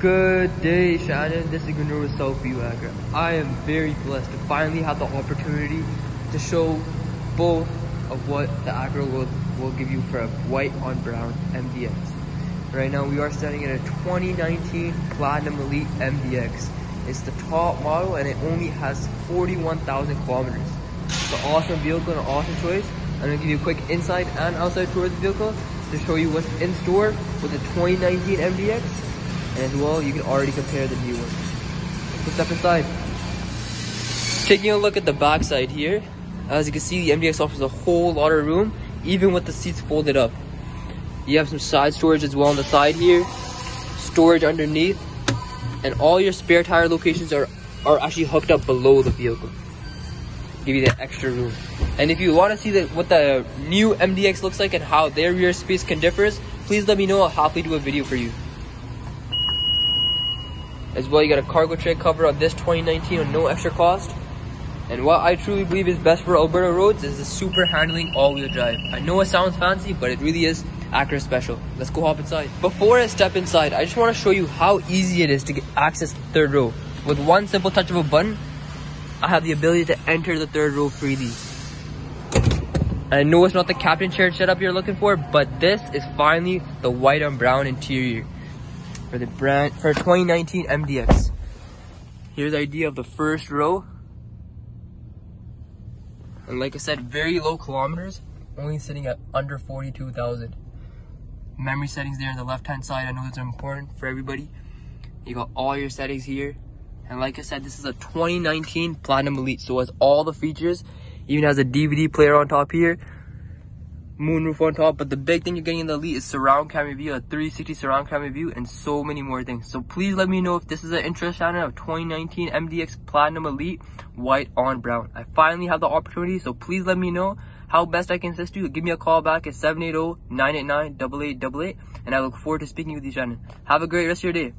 Good day, Shannon. This is Gunur with Southview Acura. I am very blessed to finally have the opportunity to show both of what the Acura will, will give you for a white on brown MDX. Right now we are standing at a 2019 Platinum Elite MDX. It's the top model and it only has 41,000 kilometers. It's an awesome vehicle and an awesome choice. I'm gonna give you a quick inside and outside tour of the vehicle to show you what's in store with the 2019 MDX as well, you can already compare the new one. Let's step inside. Taking a look at the backside here, as you can see, the MDX offers a whole lot of room, even with the seats folded up. You have some side storage as well on the side here, storage underneath, and all your spare tire locations are, are actually hooked up below the vehicle. Give you that extra room. And if you want to see the, what the new MDX looks like and how their rear space can differ, please let me know. I'll happily do a video for you. As well, you got a cargo tray cover on this 2019 on no extra cost. And what I truly believe is best for Alberta roads is the super handling all-wheel drive. I know it sounds fancy, but it really is Acura special. Let's go hop inside. Before I step inside, I just want to show you how easy it is to get access the third row. With one simple touch of a button, I have the ability to enter the third row freely. I know it's not the captain chair setup you're looking for, but this is finally the white on brown interior for the brand for 2019 MDX. Here's the idea of the first row. And like I said, very low kilometers, only sitting at under 42,000. Memory settings there on the left hand side, I know those are important for everybody. You got all your settings here. And like I said, this is a 2019 Platinum Elite, so it has all the features. Even has a DVD player on top here moonroof on top. But the big thing you're getting in the Elite is surround camera view, a 360 surround camera view, and so many more things. So please let me know if this is an interest channel of 2019 MDX Platinum Elite white on brown. I finally have the opportunity, so please let me know how best I can assist you. Give me a call back at 780-989-8888, and I look forward to speaking with you, Shannon. Have a great rest of your day.